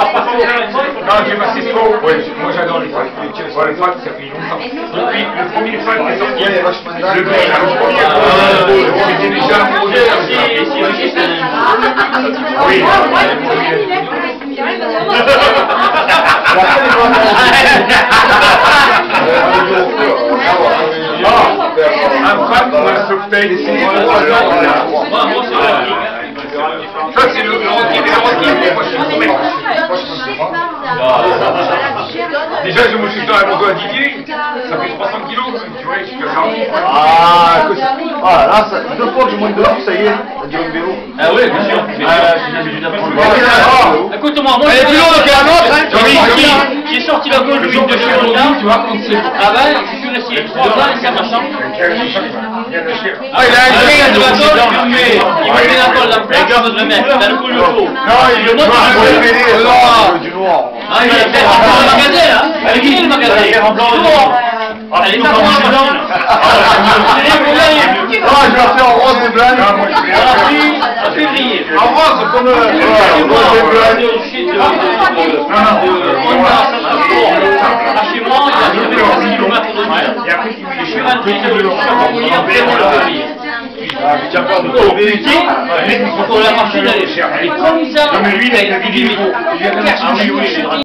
Non, j'ai passé trop. Ouais, moi j'adore les fans. Ouais, les fans, ça fait longtemps. Depuis le premier fan qui est sorti, le mec, le premier fan, c'était déjà Oui. Un fan, on a sauveté ici. Ça, c'est le Rocky, mais Rocky, moi je suis le. Déjà, je me suis dans un à Didier, ça fait 300 kilos, tu vois, je peux faire Ah, écoute, ah là, ça, deux fois que je monte de ça y est, ça dure le vélo. Ah oui, bien sûr. Ah, j'ai. Ah, Écoute-moi, moi, autre, hein. J'ai sorti, j'ai la gueule de tu vois, quand c'est... Ah ben, je suis resté trois ans ma. Ah, il a un de la il colle le le mec, le coup, le. Non, il veut pas je- le Euh, non, il veut du noir. Ah, il dans le magasin, là. Elle est le magasin. Elle est. Elle est Ah, je vais faire en rose et blanc. En février. En rose, comme le... Chez moi, il y a 30 kilomètres de mer. Et je suis rentré de Chamonix en plein février. Oh putain, pour la machine, elle est elle est comme ça. Non, mais lui, il a une suis